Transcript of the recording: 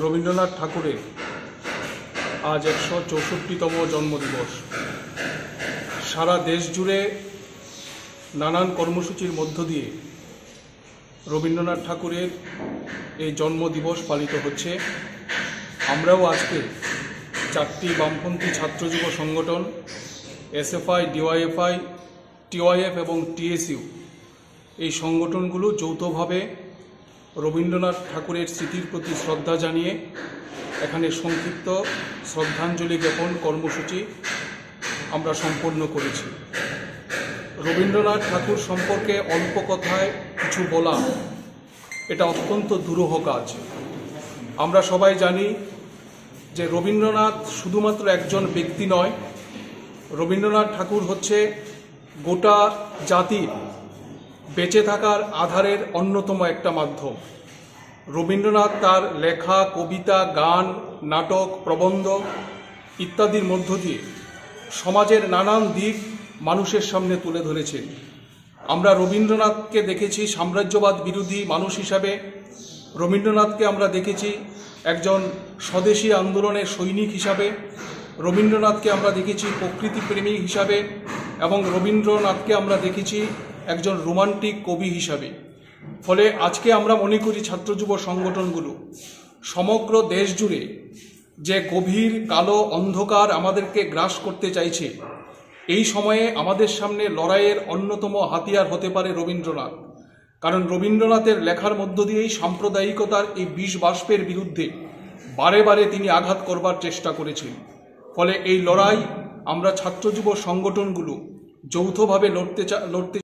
রবীন্দ্রনাথ ঠাকুরের আজ একশো চৌষট্টিতম জন্মদিবস। সারা দেশ জুড়ে নানান কর্মসূচির মধ্য দিয়ে রবীন্দ্রনাথ ঠাকুরের এই জন্মদিবস পালিত হচ্ছে। আমরাও আজকে চারটি বামপন্থী ছাত্র যুব সংগঠন, এসএফআই, ডিওয়াইএফআই, টিওয়াইএফ এবং টিএসইউ এই সংগঠনগুলো যৌথভাবে রবীন্দ্রনাথ ঠাকুরের স্মৃতির প্রতি শ্রদ্ধা জানিয়ে এখানে সংক্ষিপ্ত শ্রদ্ধাঞ্জলি জ্ঞাপন কর্মসূচি আমরা সম্পন্ন করেছি। রবীন্দ্রনাথ ঠাকুর সম্পর্কে অল্প কথায় কিছু বলা, এটা অত্যন্ত দুরূহ কাজ। আমরা সবাই জানি যে রবীন্দ্রনাথ শুধুমাত্র একজন ব্যক্তি নয়, রবীন্দ্রনাথ ঠাকুর হচ্ছে গোটা জাতির বেঁচে থাকার আধারের অন্যতম একটা মাধ্যম। রবীন্দ্রনাথ তার লেখা, কবিতা, গান, নাটক, প্রবন্ধ ইত্যাদির মধ্য দিয়ে সমাজের নানান দিক মানুষের সামনে তুলে ধরেছেন। আমরা রবীন্দ্রনাথকে দেখেছি সাম্রাজ্যবাদ বিরোধী মানুষ হিসাবে। রবীন্দ্রনাথকে আমরা দেখেছি একজন স্বদেশী আন্দোলনের সৈনিক হিসাবে। রবীন্দ্রনাথকে আমরা দেখেছি প্রকৃতিপ্রেমী হিসাবে এবং রবীন্দ্রনাথকে আমরা দেখেছি একজন রোমান্টিক কবি হিসাবে। ফলে আজকে আমরা মনে করি ছাত্র যুব সংগঠনগুলো সমগ্র দেশ জুড়ে যে গভীর কালো অন্ধকার আমাদেরকে গ্রাস করতে চাইছে, এই সময়ে আমাদের সামনে লড়াইয়ের অন্যতম হাতিয়ার হতে পারে রবীন্দ্রনাথ। কারণ রবীন্দ্রনাথের লেখার মধ্য দিয়েই সাম্প্রদায়িকতার এই বিষ বাষ্পের বিরুদ্ধে বারে বারে তিনি আঘাত করবার চেষ্টা করেছেন। ফলে এই লড়াই আমরা ছাত্র যুব সংগঠনগুলো যৌথভাবে লড়তে চা, লড়তে